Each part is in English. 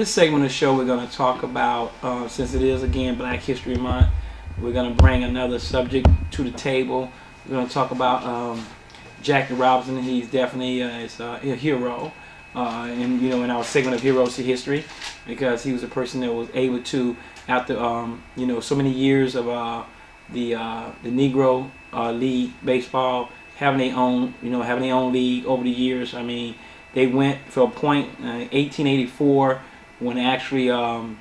this segment of the show, we're going to talk about, uh, since it is again Black History Month, we're going to bring another subject to the table. We're going to talk about um, Jackie Robinson. He's definitely uh, is, uh, a hero, uh, and you know, in our segment of Heroes to History, because he was a person that was able to, after um, you know, so many years of uh, the uh, the Negro uh, League baseball, having their own, you know, having their own league over the years. I mean, they went for a point, uh, 1884, when actually um,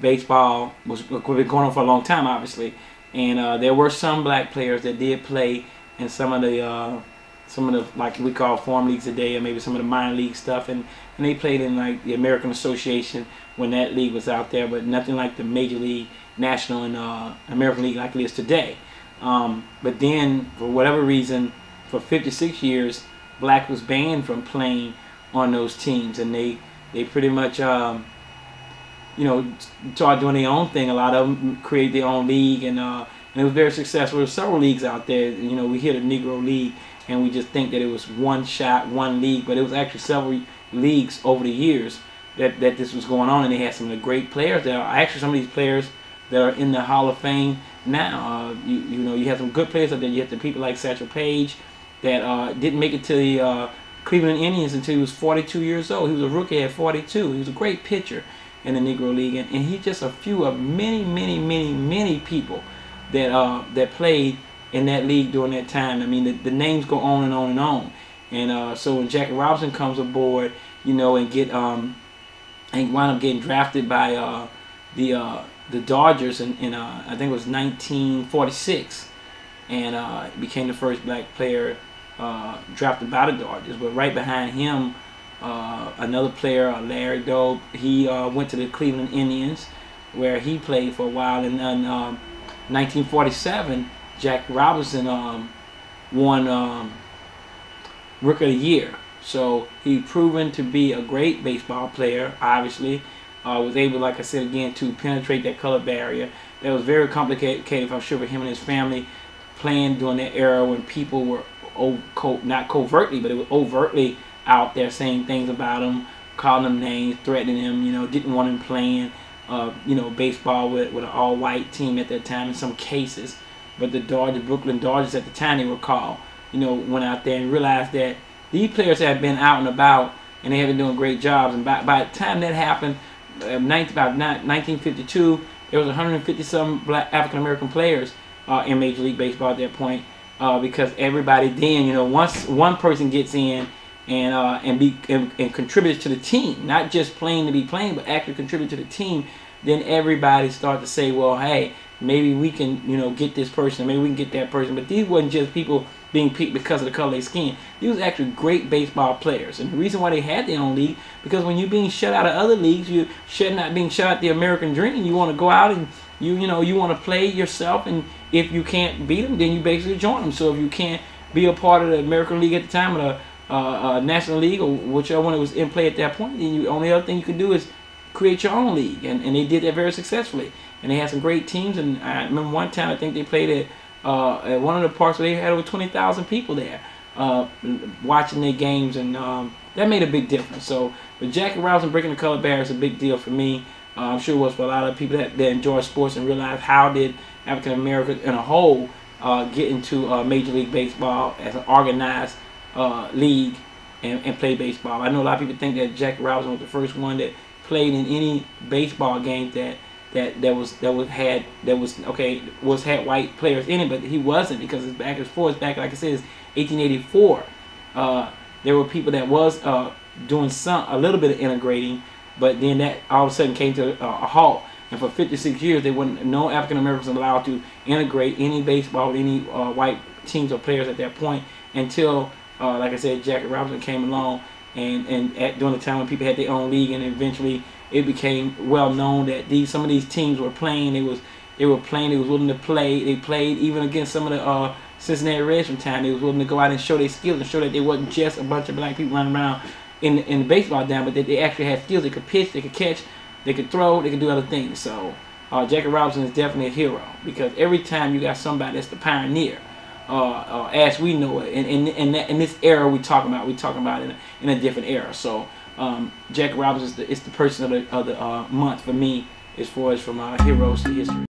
baseball was going on for a long time, obviously, and uh, there were some black players that did play in some of the uh, some of the like we call farm leagues today, or maybe some of the minor league stuff, and and they played in like the American Association when that league was out there, but nothing like the Major League, National, and uh, American League like it is today. Um, but then, for whatever reason, for 56 years, black was banned from playing on those teams, and they they pretty much um, you know started doing their own thing. A lot of them created their own league, and uh, and it was very successful. There were several leagues out there. You know, we hear the Negro League, and we just think that it was one shot, one league, but it was actually several leagues over the years that, that this was going on, and they had some of the great players that are Actually, some of these players that are in the Hall of Fame now. Uh, you, you know, you have some good players out there. You have the people like Satchel Paige that uh, didn't make it to the uh, Cleveland Indians until he was 42 years old. He was a rookie at 42. He was a great pitcher in the Negro League, and, and he's just a few of many, many, many, many people that uh, that played in that league during that time. I mean, the, the names go on and on and on. And uh, so when Jackie Robinson comes aboard, you know, and get um, and wound up getting drafted by uh, the uh, the Dodgers in, in uh, I think it was 1946, and uh, became the first black player uh, drafted by the Dodgers. But right behind him, uh, another player, Larry Doby, he uh, went to the Cleveland Indians, where he played for a while. And then um, 1947, Jack Robinson um, won um, Rookie of the Year. So he proven to be a great baseball player, obviously uh, was able, like I said again, to penetrate that color barrier. That was very complicated, I'm sure, for him and his family playing during that era when people were not covertly, but it was overtly out there saying things about him, calling him names, threatening him. You know, didn't want him playing. Uh, you know, baseball with, with an all-white team at that time in some cases. But the Dodgers, Brooklyn Dodgers at the time they were called, you know, went out there and realized that these players had been out and about and they had been doing great jobs. And by, by the time that happened, uh, 19, about 1952, there was 150 some black African American players uh, in Major League Baseball at that point uh, because everybody then, you know, once one person gets in and uh, and be and, and, contributes to the team, not just playing to be playing, but actually contribute to the team, then everybody start to say, well, hey, maybe we can, you know, get this person, maybe we can get that person. But these wasn't just people being picked because of the color of their skin. These was actually great baseball players. And the reason why they had their own league, because when you're being shut out of other leagues, you're shut not being shut out the American dream. You want to go out and you you know you want to play yourself, and if you can't beat them, then you basically join them. So if you can't be a part of the American League at the time or the uh, uh, National League or whichever one that was in play at that point, then you only other thing you can do is create your own league, and, and they did that very successfully. And they had some great teams. And I remember one time I think they played at uh, at one of the parks where they had over 20,000 people there uh, watching their games, and um, that made a big difference. So, but Jackie Robinson breaking the color barrier is a big deal for me. Uh, I'm sure it was for a lot of people that, that enjoy sports and realize how did African Americans in a whole uh, get into uh, Major League Baseball as an organized uh, league and, and play baseball. I know a lot of people think that Jack Robinson was the first one that played in any baseball game that that that was that was had that was okay was had white players in it, but he wasn't because it's back as far back like I said is 1884. Uh, there were people that was uh, doing some a little bit of integrating, but then that all of a sudden came to a, halt. And for 56 years, they weren't no African Americans allowed to integrate any baseball with any uh, white teams or players at that point until, uh, like I said, Jackie Robinson came along and and at, during the time when people had their own league and eventually it became well known that these some of these teams were playing. They was they were playing. They was willing to play. They played even against some of the uh, Cincinnati Reds from time. They was willing to go out and show their skills and show that they wasn't just a bunch of black people running around in in the baseball down, but that they actually had skills. They could pitch. They could catch. They could throw. They could do other things. So uh, Jackie Robinson is definitely a hero because every time you got somebody that's the pioneer. Uh, uh, as we know it, in, in, in, in, this era we talking about, we talking about in a, in a different era. So um, Jack Robinson is the, is the person of the, of the uh, month for me as far as from uh, heroes to history.